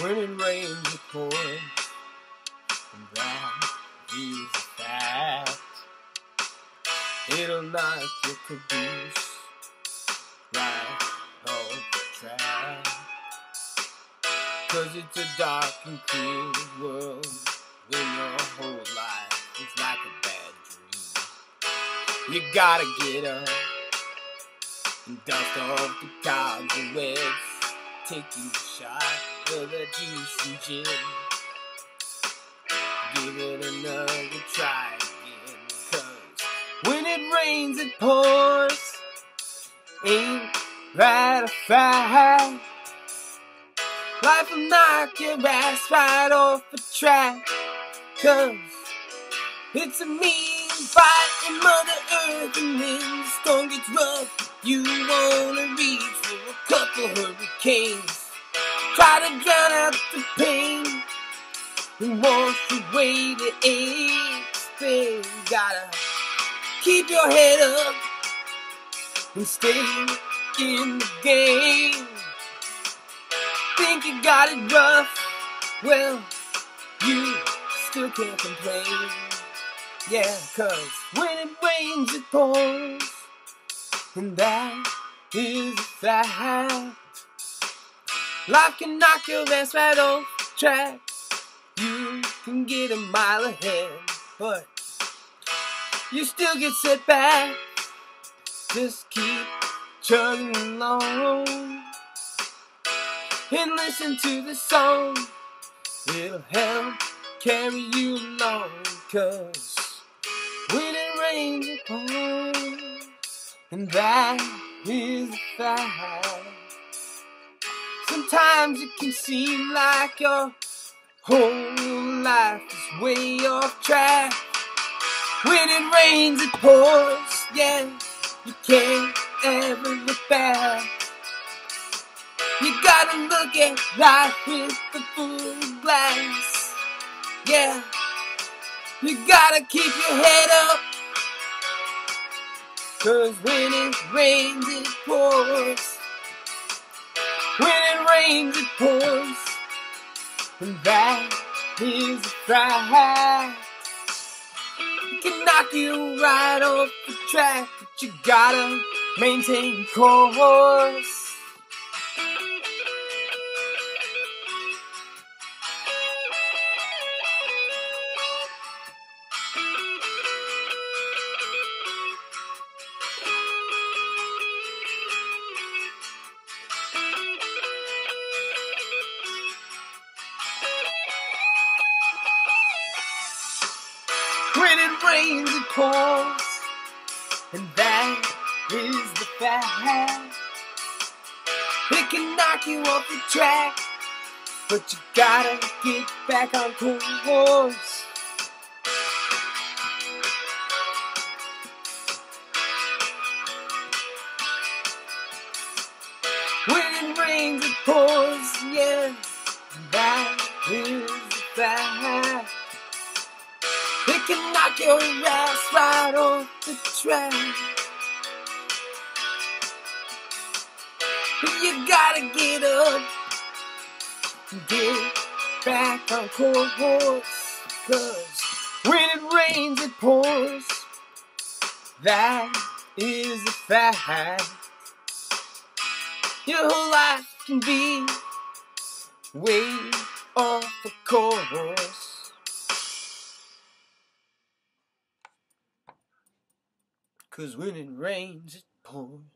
When it rains, it pours. And that is a fact. It'll knock your caboose right off the track. Cause it's a dark and cruel world when your whole life is like a bad dream. You gotta get up and dust off the cobwebs. Take a shot of the juice and gin. Give it another try again. Cause when it rains, it pours. Ain't fact? Life will knock your ass right off the track. Cause it's a mean fight in Mother Earth, and when the storm gets rough, you wanna reach for a couple hurricanes. Try to drown out the pain and wash away the aches. Then you gotta keep your head up and stay in the game. Think you got it rough? Well, you still can't complain. Yeah, cause when it rains, it pours. And that is a fact. Life can knock your ass right off track. You can get a mile ahead, but you still get set back. Just keep chugging along and listen to the song. It'll help carry you along, cause when it rains, it pours, and that is a fact. Sometimes it can seem like your whole life is way off track. When it rains, it pours, yeah, you can't ever look back. You gotta look at life with the full glass. Yeah, you gotta keep your head up. Cause when it rains, it pours. Rains, it pours. And that is a fact. It can knock you right off the track, but you gotta maintain course. When it rains, it pours, and that is the fact. It can knock you off the track, but you gotta get back on course. When it rains, it pours, yeah, that is the fact. Knock your ass right off the track. You gotta get up get back on course. Cause when it rains, it pours. That is a fact. Your whole life can be way off the course. Cause when it rains, it pours.